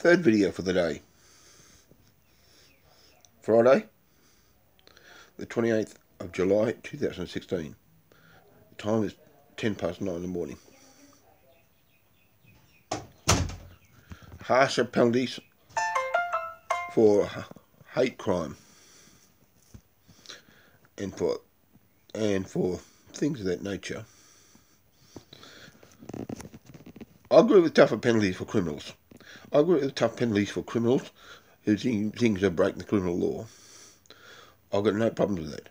Third video for the day. Friday, the 28th of July 2016. The time is 10 past 9 in the morning. Harsher penalties for hate crime and for and for things of that nature. I agree with tougher penalties for criminals. I agree with tough penalties for criminals who think things are breaking the criminal law. I've got no problems with that.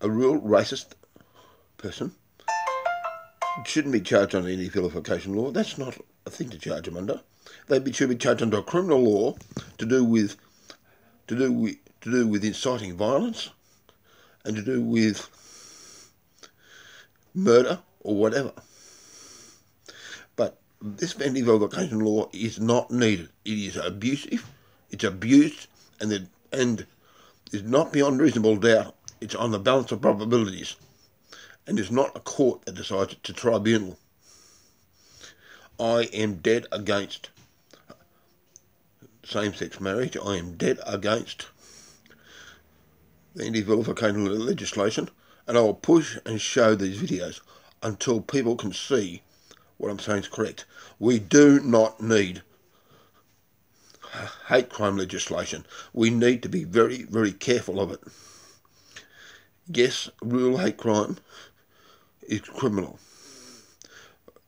A real racist person shouldn't be charged under any vilification law. That's not a thing to charge them under. They be should be charged under a criminal law to do with to do with to do with inciting violence and to do with murder or whatever. This anti-vilification law is not needed. It is abusive. It's abused, and the, and is not beyond reasonable doubt. It's on the balance of probabilities, and it's not a court that decides it's a tribunal. I am dead against same-sex marriage. I am dead against the anti-vilification legislation, and I will push and show these videos until people can see what I'm saying is correct. We do not need hate crime legislation. We need to be very, very careful of it. Yes, real hate crime is criminal.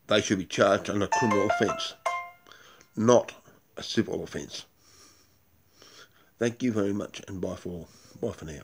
They should be charged under criminal offence, not a civil offence. Thank you very much and bye for, bye for now.